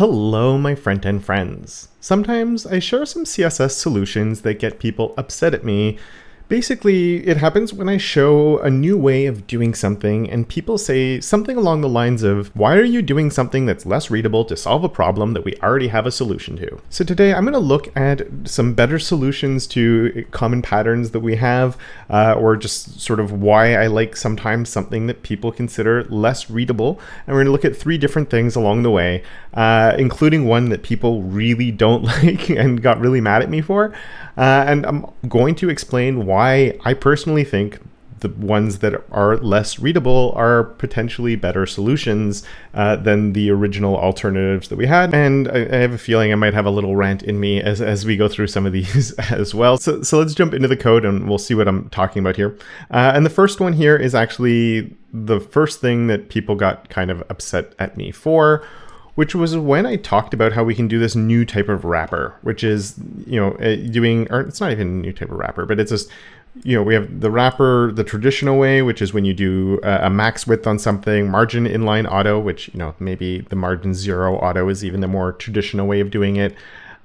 Hello, my front-end friends. Sometimes I share some CSS solutions that get people upset at me Basically, it happens when I show a new way of doing something and people say something along the lines of, why are you doing something that's less readable to solve a problem that we already have a solution to? So today I'm going to look at some better solutions to common patterns that we have, uh, or just sort of why I like sometimes something that people consider less readable. And we're going to look at three different things along the way, uh, including one that people really don't like and got really mad at me for. Uh, and I'm going to explain why I personally think the ones that are less readable are potentially better solutions uh, than the original alternatives that we had. And I, I, have a feeling I might have a little rant in me as, as we go through some of these as well. So, so let's jump into the code and we'll see what I'm talking about here. Uh, and the first one here is actually the first thing that people got kind of upset at me for, which was when I talked about how we can do this new type of wrapper, which is, you know, uh, doing, or it's not even a new type of wrapper, but it's just, you know, we have the wrapper the traditional way, which is when you do a, a max width on something, margin inline auto, which, you know, maybe the margin zero auto is even the more traditional way of doing it.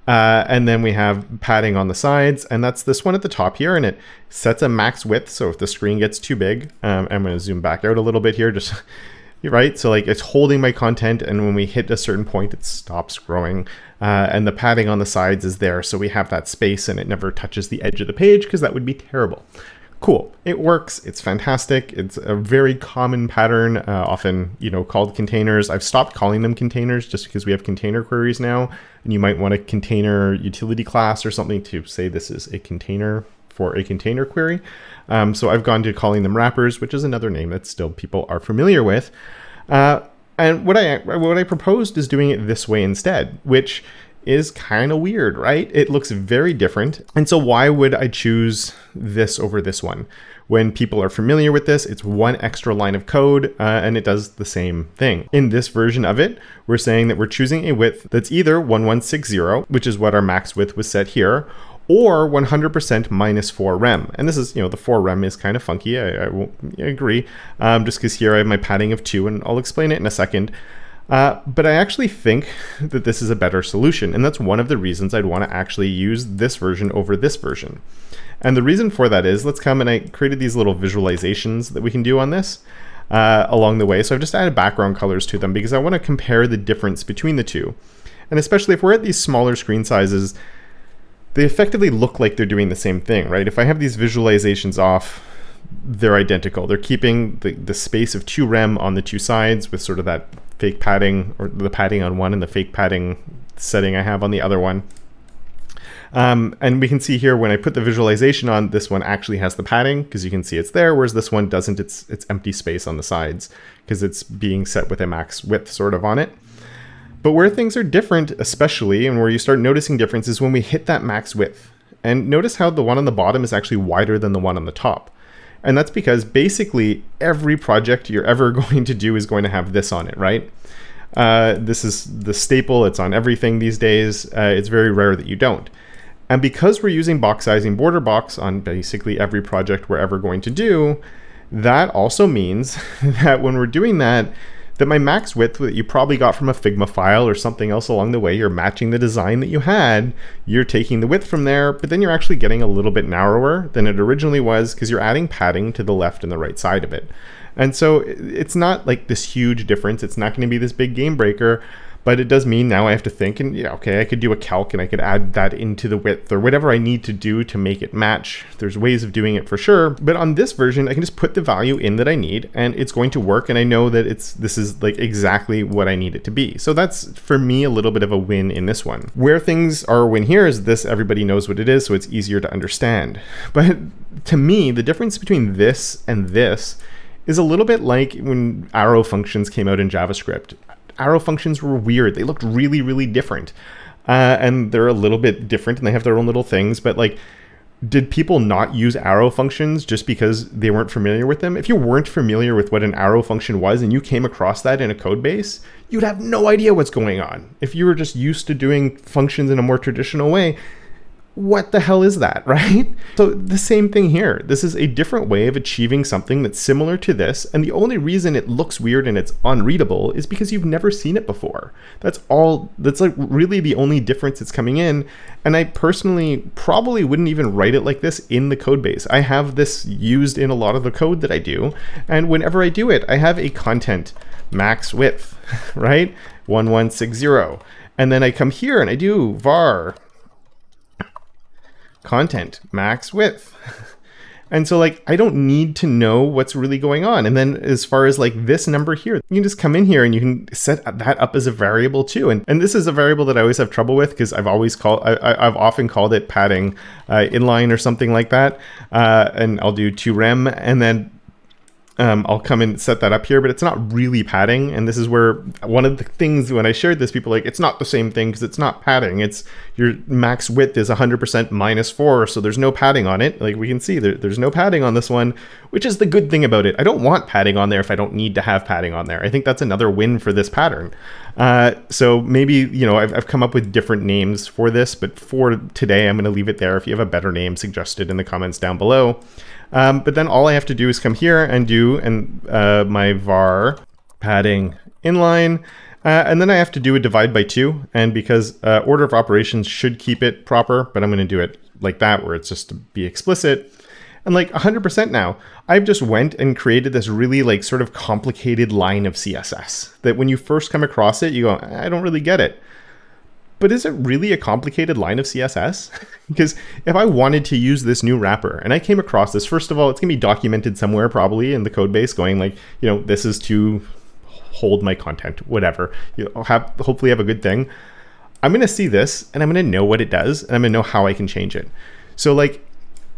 Uh, and then we have padding on the sides, and that's this one at the top here, and it sets a max width. So if the screen gets too big, um, I'm going to zoom back out a little bit here, just right? So like it's holding my content and when we hit a certain point, it stops growing. Uh, and the padding on the sides is there. So we have that space and it never touches the edge of the page because that would be terrible. Cool. It works. It's fantastic. It's a very common pattern, uh, often, you know, called containers. I've stopped calling them containers just because we have container queries now. And you might want a container utility class or something to say this is a container for a container query. Um, so I've gone to calling them wrappers, which is another name that still people are familiar with. Uh, and what I what I proposed is doing it this way instead, which is kind of weird, right? It looks very different. And so why would I choose this over this one? When people are familiar with this, it's one extra line of code uh, and it does the same thing. In this version of it, we're saying that we're choosing a width that's either 1160, which is what our max width was set here, or 100% minus 4 rem. And this is, you know, the 4 rem is kind of funky, I, I, I agree, um, just because here I have my padding of 2, and I'll explain it in a second. Uh, but I actually think that this is a better solution, and that's one of the reasons I'd want to actually use this version over this version. And the reason for that is, let's come and I created these little visualizations that we can do on this uh, along the way. So I've just added background colors to them because I want to compare the difference between the two. And especially if we're at these smaller screen sizes, they effectively look like they're doing the same thing, right? If I have these visualizations off, they're identical. They're keeping the, the space of 2 rem on the two sides with sort of that fake padding, or the padding on one and the fake padding setting I have on the other one. Um, and we can see here when I put the visualization on, this one actually has the padding because you can see it's there, whereas this one doesn't. It's, it's empty space on the sides because it's being set with a max width sort of on it. But where things are different, especially, and where you start noticing differences when we hit that max width. And notice how the one on the bottom is actually wider than the one on the top. And that's because basically every project you're ever going to do is going to have this on it, right? Uh, this is the staple, it's on everything these days. Uh, it's very rare that you don't. And because we're using box sizing border box on basically every project we're ever going to do, that also means that when we're doing that, that my max width that you probably got from a Figma file or something else along the way, you're matching the design that you had, you're taking the width from there, but then you're actually getting a little bit narrower than it originally was because you're adding padding to the left and the right side of it. And so it's not like this huge difference. It's not going to be this big game breaker, but it does mean now I have to think and yeah, okay, I could do a calc and I could add that into the width or whatever I need to do to make it match. There's ways of doing it for sure. But on this version, I can just put the value in that I need and it's going to work. And I know that it's this is like exactly what I need it to be. So that's for me a little bit of a win in this one. Where things are a win here is this, everybody knows what it is, so it's easier to understand. But to me, the difference between this and this is a little bit like when arrow functions came out in JavaScript arrow functions were weird. They looked really, really different. Uh, and they're a little bit different and they have their own little things, but like, did people not use arrow functions just because they weren't familiar with them? If you weren't familiar with what an arrow function was and you came across that in a code base, you'd have no idea what's going on. If you were just used to doing functions in a more traditional way, what the hell is that, right? So the same thing here. This is a different way of achieving something that's similar to this, and the only reason it looks weird and it's unreadable is because you've never seen it before. That's all, that's like really the only difference that's coming in, and I personally probably wouldn't even write it like this in the code base. I have this used in a lot of the code that I do, and whenever I do it, I have a content max width, right? 1160. And then I come here and I do var content, max width. And so like, I don't need to know what's really going on. And then as far as like this number here, you can just come in here and you can set that up as a variable too. And, and this is a variable that I always have trouble with because I've always called, I, have often called it padding uh, inline or something like that. Uh, and I'll do to rem and then um, I'll come and set that up here, but it's not really padding. And this is where one of the things when I shared this, people like, it's not the same thing because it's not padding. It's your max width is 100% minus four. So there's no padding on it. Like we can see there, there's no padding on this one, which is the good thing about it. I don't want padding on there if I don't need to have padding on there. I think that's another win for this pattern. Uh, so maybe, you know, I've, I've come up with different names for this, but for today, I'm going to leave it there. If you have a better name suggested in the comments down below. Um, but then all I have to do is come here and do and uh, my var padding inline. Uh, and then I have to do a divide by two. And because uh, order of operations should keep it proper, but I'm going to do it like that, where it's just to be explicit. And like 100% now, I've just went and created this really like sort of complicated line of CSS that when you first come across it, you go, I don't really get it but is it really a complicated line of CSS? because if I wanted to use this new wrapper and I came across this, first of all, it's gonna be documented somewhere probably in the code base going like, you know, this is to hold my content, whatever. You'll have hopefully have a good thing. I'm gonna see this and I'm gonna know what it does and I'm gonna know how I can change it. So like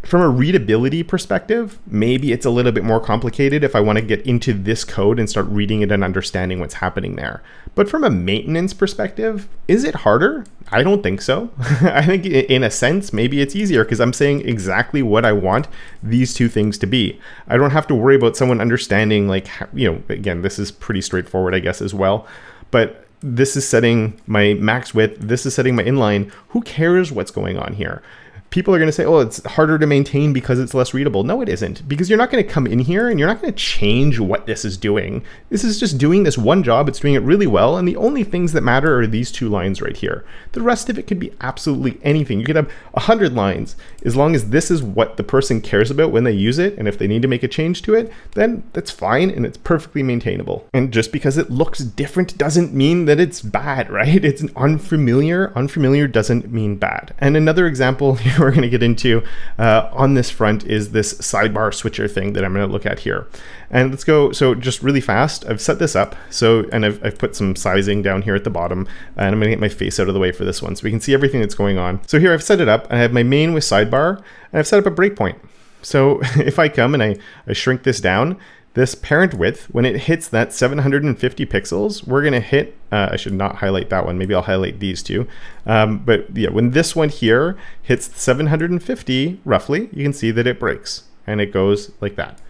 from a readability perspective, maybe it's a little bit more complicated if I want to get into this code and start reading it and understanding what's happening there. But from a maintenance perspective, is it harder? I don't think so. I think in a sense, maybe it's easier because I'm saying exactly what I want these two things to be. I don't have to worry about someone understanding like, you know, again, this is pretty straightforward, I guess, as well. But this is setting my max width, this is setting my inline. Who cares what's going on here? People are going to say, oh, it's harder to maintain because it's less readable. No, it isn't, because you're not going to come in here and you're not going to change what this is doing. This is just doing this one job. It's doing it really well. And the only things that matter are these two lines right here. The rest of it could be absolutely anything. You could have 100 lines. As long as this is what the person cares about when they use it, and if they need to make a change to it, then that's fine and it's perfectly maintainable. And just because it looks different doesn't mean that it's bad, right? It's unfamiliar. Unfamiliar doesn't mean bad. And another example here we're going to get into uh, on this front is this sidebar switcher thing that I'm going to look at here. And let's go, so just really fast, I've set this up. So, and I've, I've put some sizing down here at the bottom, and I'm gonna get my face out of the way for this one so we can see everything that's going on. So here I've set it up, I have my main with sidebar, and I've set up a breakpoint. So if I come and I, I shrink this down, this parent width, when it hits that 750 pixels, we're gonna hit, uh, I should not highlight that one, maybe I'll highlight these two. Um, but yeah, when this one here hits 750 roughly, you can see that it breaks and it goes like that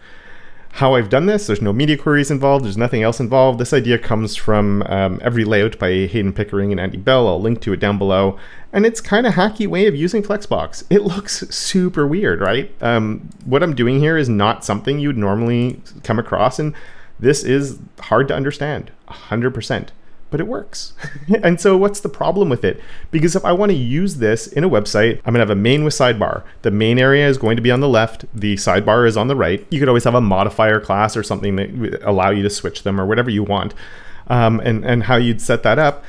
how I've done this. There's no media queries involved. There's nothing else involved. This idea comes from um, Every Layout by Heydon Pickering and Andy Bell. I'll link to it down below. And it's kind of hacky way of using Flexbox. It looks super weird, right? Um, what I'm doing here is not something you'd normally come across. And this is hard to understand, 100% but it works. and so what's the problem with it? Because if I want to use this in a website, I'm gonna have a main with sidebar. The main area is going to be on the left, the sidebar is on the right. You could always have a modifier class or something that allow you to switch them or whatever you want. Um, and, and how you'd set that up.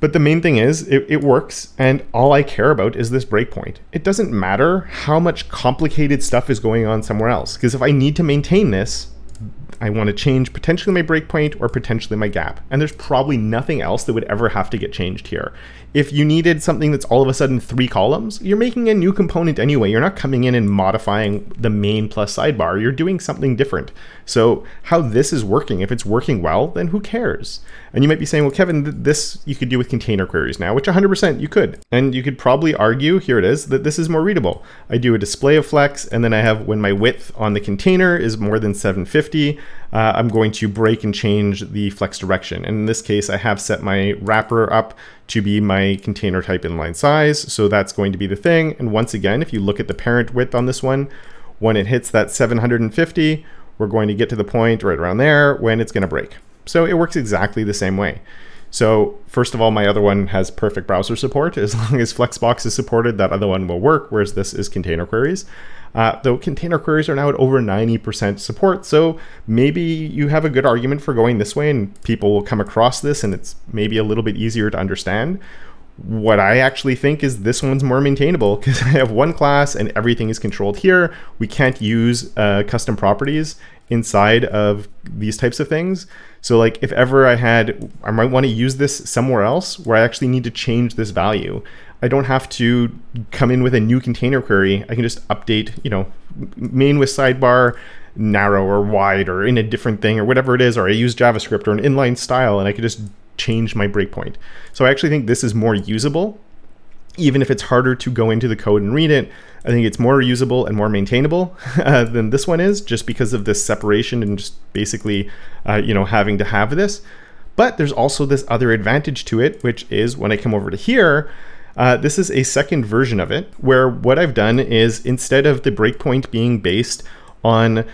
But the main thing is, it, it, works, and all I care about is this breakpoint. It doesn't matter how much complicated stuff is going on somewhere else, because if I need to maintain this, I want to change potentially my breakpoint or potentially my gap. And there's probably nothing else that would ever have to get changed here. If you needed something that's all of a sudden three columns, you're making a new component anyway. You're not coming in and modifying the main plus sidebar. You're doing something different. So how this is working, if it's working well, then who cares? And you might be saying, well, Kevin, this you could do with container queries now, which 100% you could. And you could probably argue, here it is, that this is more readable. I do a display of flex, and then I have when my width on the container is more than 750, uh, I'm going to break and change the flex direction. And in this case, I have set my wrapper up to be my container type inline size. So that's going to be the thing. And once again, if you look at the parent width on this one, when it hits that 750, we're going to get to the point right around there when it's going to break. So it works exactly the same way. So first of all, my other one has perfect browser support. As long as Flexbox is supported, that other one will work, whereas this is container queries. Uh, though container queries are now at over 90% support, so maybe you have a good argument for going this way and people will come across this and it's maybe a little bit easier to understand. What I actually think is this one's more maintainable because I have one class and everything is controlled here. We can't use uh, custom properties inside of these types of things. So like if ever I had, I might want to use this somewhere else where I actually need to change this value. I don't have to come in with a new container query. I can just update, you know, main with sidebar, narrow or wide or in a different thing or whatever it is, or I use JavaScript or an inline style and I can just change my breakpoint. So I actually think this is more usable even if it's harder to go into the code and read it, I think it's more usable and more maintainable uh, than this one is, just because of this separation and just basically, uh, you know, having to have this. But there's also this other advantage to it, which is when I come over to here, uh, this is a second version of it, where what I've done is instead of the breakpoint being based on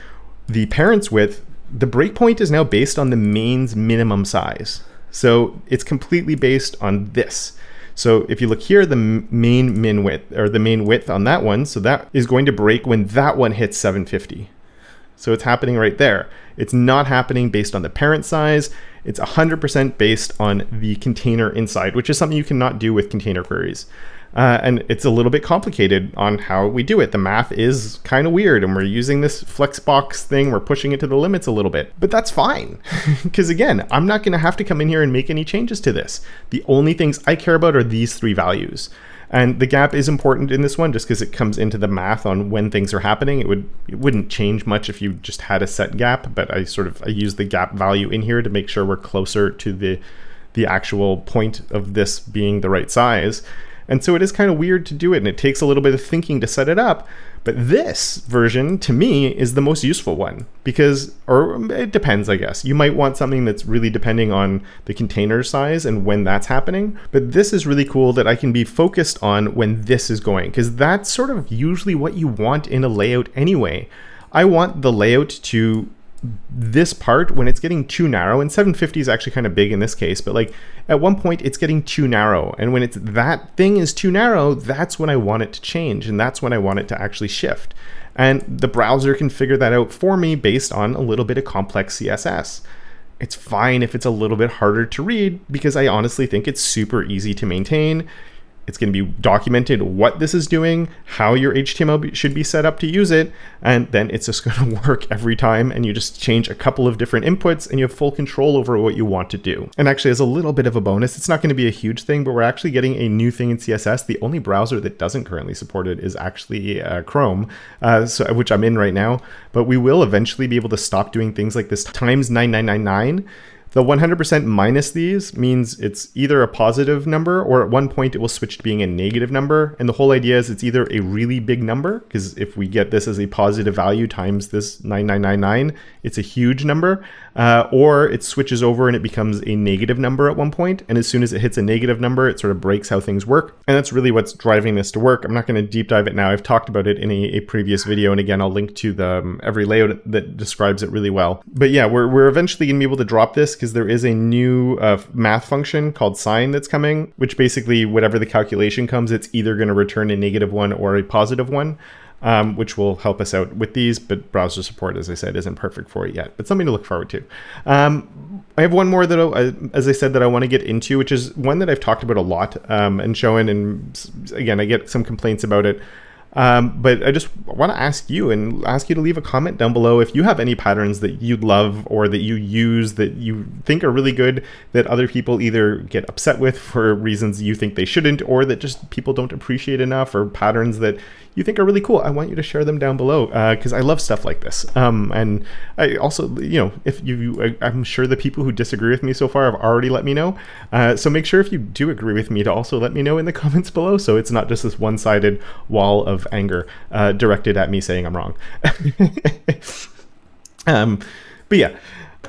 the parent's width, the breakpoint is now based on the main's minimum size. So it's completely based on this. So if you look here, the main min width or the main width on that one, so that is going to break when that one hits 750. So it's happening right there. It's not happening based on the parent size. It's 100% based on the container inside, which is something you cannot do with container queries. Uh, and it's a little bit complicated on how we do it. The math is kind of weird, and we're using this Flexbox thing. We're pushing it to the limits a little bit, but that's fine. Because again, I'm not going to have to come in here and make any changes to this. The only things I care about are these three values. And the gap is important in this one just because it comes into the math on when things are happening. It would it wouldn't change much if you just had a set gap, but I sort of I use the gap value in here to make sure we're closer to the the actual point of this being the right size. And so it is kind of weird to do it and it takes a little bit of thinking to set it up. But this version to me is the most useful one because, or mm, it depends, I guess. You might want something that's really depending on the container size and when that's happening. But this is really cool that I can be focused on when this is going because that's sort of usually what you want in a layout anyway. I want the layout to this part when it's getting too narrow and 750 is actually kind of big in this case but like at one point it's getting too narrow and when it's that thing is too narrow that's when i want it to change and that's when i want it to actually shift. And the browser can figure that out for me based on a little bit of complex css it's fine if it's a little bit harder to read because i honestly think it's super easy to maintain it's going to be documented what this is doing, how your HTML should be set up to use it, and then it's just going to work every time. And you just change a couple of different inputs and you have full control over what you want to do. And actually, as a little bit of a bonus, it's not going to be a huge thing, but we're actually getting a new thing in CSS. The only browser that doesn't currently support it is actually uh, Chrome, uh, so, which I'm in right now. But we will eventually be able to stop doing things like this times 9999 the 100% minus these means it's either a positive number or at one point it will switch to being a negative number. And the whole idea is it's either a really big number, because if we get this as a positive value times this 9999, it's a huge number, uh, or it switches over and it becomes a negative number at one point. And as soon as it hits a negative number, it sort of breaks how things work. And that's really what's driving this to work. I'm not going to deep dive it now. I've talked about it in a, a previous video. And again, I'll link to the um, every layout that describes it really well. But yeah, we're, we're eventually going to be able to drop this because there is a new uh, math function called sign that's coming, which basically whatever the calculation comes, it's either going to return a negative one or a positive one. Um, which will help us out with these, but browser support, as I said, isn't perfect for it yet, but something to look forward to. Um, I have one more that, I, as I said, that I want to get into, which is one that I've talked about a lot um, and shown, and again, I get some complaints about it. Um, but I just want to ask you and ask you to leave a comment down below if you have any patterns that you love or that you use that you think are really good that other people either get upset with for reasons you think they shouldn't or that just people don't appreciate enough or patterns that you think are really cool, I want you to share them down below because uh, I love stuff like this. Um, and I also, you know, if you, I'm sure the people who disagree with me so far have already let me know. Uh, so make sure if you do agree with me to also let me know in the comments below so it's not just this one-sided wall of anger uh, directed at me saying I'm wrong. um, but but yeah.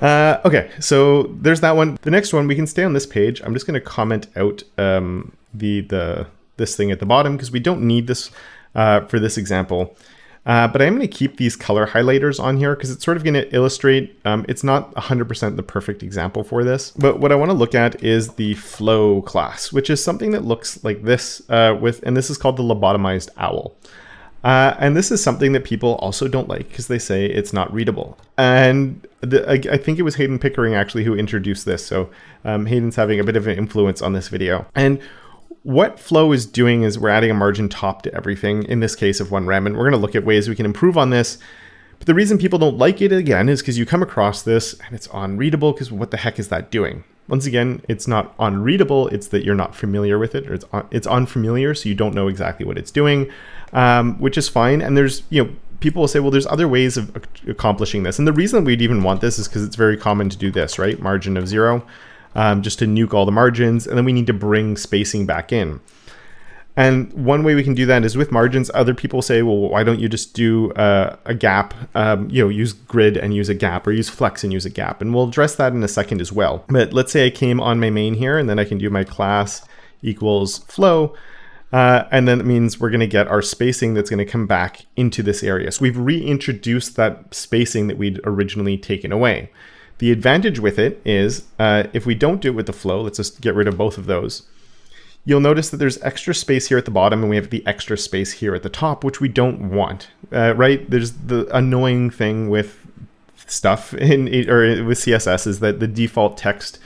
Uh, okay, so there's that one. The next one, we can stay on this page. I'm just going to comment out um, the the this thing at the bottom because we don't need this uh, for this example. Uh, but I'm going to keep these color highlighters on here because it's sort of going to illustrate, um, it's not 100% the perfect example for this. But what I want to look at is the flow class, which is something that looks like this uh, with, and this is called the lobotomized owl. Uh, and this is something that people also don't like because they say it's not readable. And the, I, I, think it was Heydon Pickering actually who introduced this. So um, Heydon's having a bit of an influence on this video. And what Flow is doing is we're adding a margin top to everything, in this case of one rem, and we're going to look at ways we can improve on this. But the reason people don't like it again is because you come across this and it's unreadable because what the heck is that doing? Once again, it's not unreadable, it's that you're not familiar with it, or it's, un it's unfamiliar, so you don't know exactly what it's doing, um, which is fine. And there's, you know, people will say, well, there's other ways of accomplishing this. And the reason we'd even want this is because it's very common to do this, right? Margin of zero um, just to nuke all the margins, and then we need to bring spacing back in. And one way we can do that is with margins. Other people say, well, why don't you just do uh, a gap, um, you know, use grid and use a gap or use flex and use a gap. And we'll address that in a second as well. But let's say I came on my main here and then I can do my class equals flow. Uh, and then it means we're going to get our spacing that's going to come back into this area. So we've reintroduced that spacing that we'd originally taken away. The advantage with it is uh, if we don't do it with the flow, let's just get rid of both of those. You'll notice that there's extra space here at the bottom and we have the extra space here at the top, which we don't want, uh, right? There's the annoying thing with stuff in or with CSS is that the default text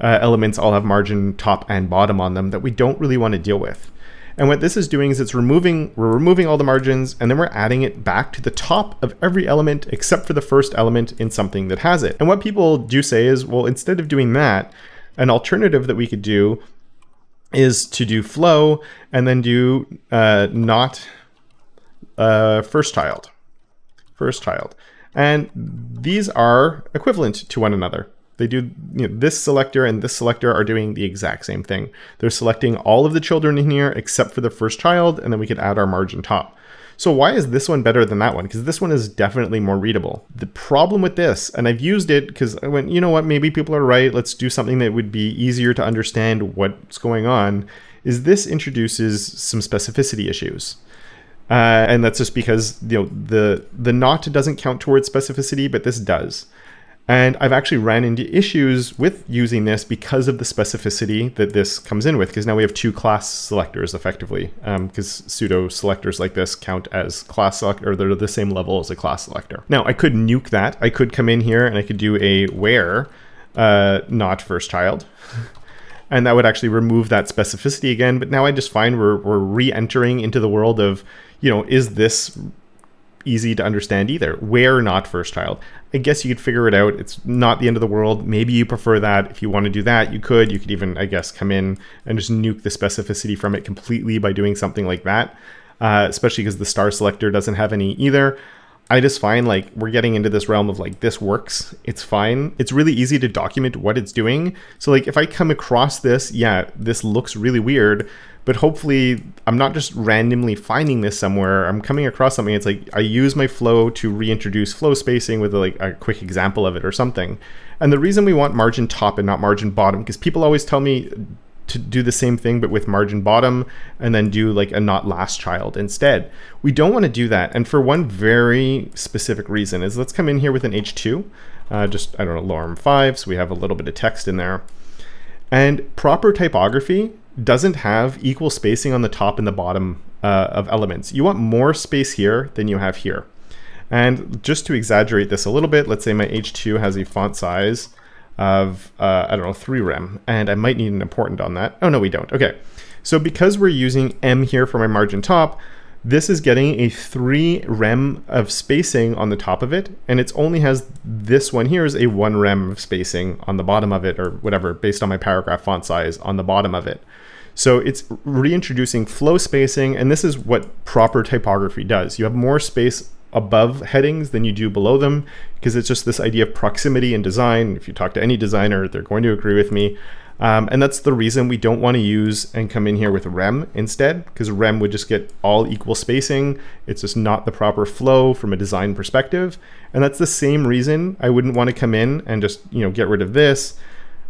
uh, elements all have margin top and bottom on them that we don't really want to deal with. And what this is doing is it's removing, we're removing all the margins and then we're adding it back to the top of every element except for the first element in something that has it. And what people do say is, well, instead of doing that, an alternative that we could do is to do flow and then do uh, not uh, first child, first child. And these are equivalent to one another. They do, you know, this selector and this selector are doing the exact same thing. They're selecting all of the children in here except for the first child, and then we could add our margin top. So why is this one better than that one? Because this one is definitely more readable. The problem with this, and I've used it because I went, you know what, maybe people are right. Let's do something that would be easier to understand what's going on, is this introduces some specificity issues. Uh, and that's just because you know the the not doesn't count towards specificity, but this does. And I've actually ran into issues with using this because of the specificity that this comes in with, because now we have two class selectors effectively, because um, pseudo selectors like this count as class or they're the same level as a class selector. Now I could nuke that. I could come in here and I could do a where, uh, not first child. and that would actually remove that specificity again. But now I just find we're, we're re-entering into the world of, you know, is this easy to understand either. Where not first child. I guess you could figure it out. It's not the end of the world. Maybe you prefer that. If you want to do that, you could. You could even, I guess, come in and just nuke the specificity from it completely by doing something like that. Uh, especially because the star selector doesn't have any either. I just find like we're getting into this realm of like this works, it's fine. It's really easy to document what it's doing. So like if I come across this, yeah, this looks really weird, but hopefully I'm not just randomly finding this somewhere. I'm coming across something. It's like I use my flow to reintroduce flow spacing with like a quick example of it or something. And the reason we want margin top and not margin bottom, because people always tell me to do the same thing but with margin bottom and then do like a not last child instead. We don't want to do that. And for one very specific reason is let's come in here with an H2, uh, just, I don't know, lorem 5, so we have a little bit of text in there. And proper typography doesn't have equal spacing on the top and the bottom uh, of elements. You want more space here than you have here. And just to exaggerate this a little bit, let's say my H2 has a font size of, uh, I don't know, 3 rem, and I might need an important on that. Oh, no, we don't. Okay, so because we're using em here for my margin top, this is getting a 3 rem of spacing on the top of it, and it only has this one here is a 1 rem of spacing on the bottom of it, or whatever, based on my paragraph font size on the bottom of it. So it's reintroducing flow spacing, and this is what proper typography does. You have more space above headings than you do below them because it's just this idea of proximity and design. If you talk to any designer, they're going to agree with me. Um, and that's the reason we don't want to use and come in here with rem instead, because rem would just get all equal spacing. It's just not the proper flow from a design perspective. And that's the same reason I wouldn't want to come in and just, you know, get rid of this.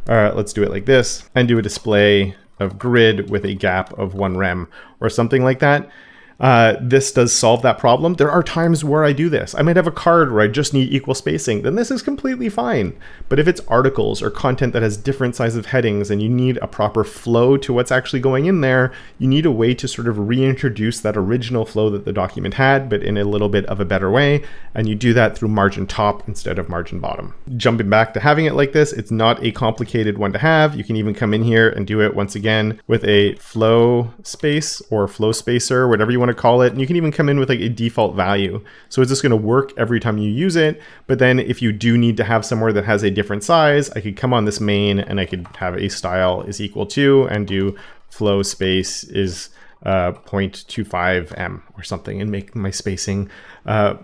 Uh, let's do it like this and do a display of grid with a gap of one rem or something like that uh, this does solve that problem. There are times where I do this. I might have a card where I just need equal spacing, then this is completely fine. But if it's articles or content that has different size of headings and you need a proper flow to what's actually going in there, you need a way to sort of reintroduce that original flow that the document had, but in a little bit of a better way. And you do that through margin top instead of margin bottom. Jumping back to having it like this, it's not a complicated one to have. You can even come in here and do it once again with a flow space or flow spacer, whatever you want want to call it. And you can even come in with like a default value. So it's just going to work every time you use it. But then if you do need to have somewhere that has a different size, I could come on this main and I could have a style is equal to and do flow space is uh, 0.25 m or something and make my spacing. Uh,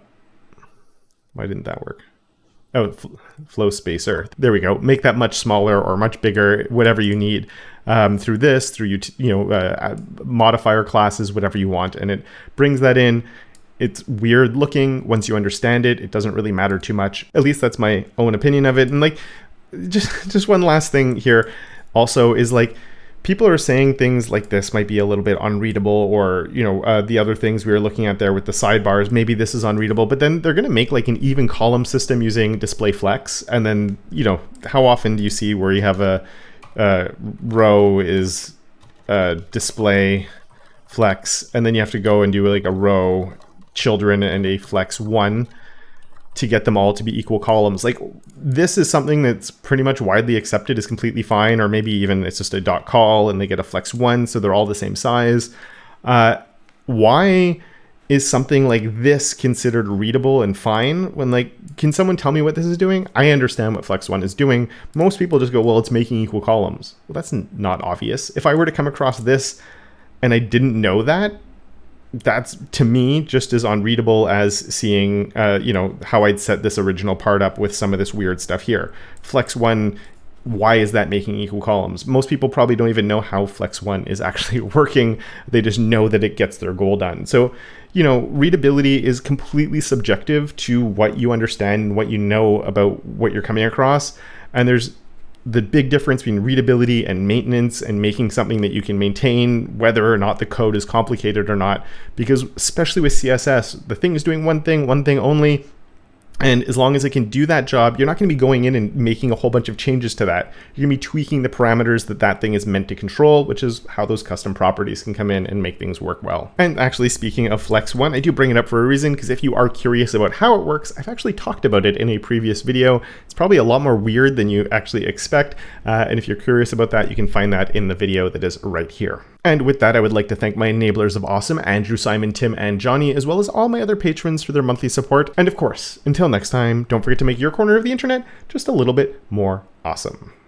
why didn't that work? Oh, flow spacer. There we go. Make that much smaller or much bigger, whatever you need um, through this, through you, you know, uh, uh, modifier classes, whatever you want, and it brings that in. It's weird looking once you understand it. It doesn't really matter too much. At least that's my own opinion of it. And like, just just one last thing here, also is like people are saying things like this might be a little bit unreadable or you know uh, the other things we were looking at there with the sidebars maybe this is unreadable but then they're going to make like an even column system using display flex. And then you know how often do you see where you have a row is uh, display flex, and then you have to go and do like a row children and a flex one to get them all to be equal columns. Like this is something that's pretty much widely accepted is completely fine, or maybe even it's just a dot call and they get a flex one, so they're all the same size. Uh, why is something like this considered readable and fine when like can someone tell me what this is doing i understand what flex 1 is doing most people just go well it's making equal columns well that's not obvious if i were to come across this and i didn't know that that's to me just as unreadable as seeing uh, you know how i'd set this original part up with some of this weird stuff here flex 1 why is that making equal columns? Most people probably don't even know how Flex 1 is actually working. They just know that it gets their goal done. So, you know, readability is completely subjective to what you understand and what you know about what you're coming across. And there's the big difference between readability and maintenance and making something that you can maintain whether or not the code is complicated or not. Because especially with css the thing is doing one thing one thing only and as long as it can do that job, you're not going to be going in and making a whole bunch of changes to that. You're going to be tweaking the parameters that that thing is meant to control, which is how those custom properties can come in and make things work well. And actually, speaking of Flex 1, I do bring it up for a reason, because if you are curious about how it works, I've actually talked about it in a previous video. It's probably a lot more weird than you actually expect. Uh, and if you're curious about that, you can find that in the video that is right here. And with that, I would like to thank my enablers of awesome, Andrew, Simon, Tim, and Johnny, as well as all my other patrons for their monthly support. And of course, until next time, don't forget to make your corner of the internet just a little bit more awesome.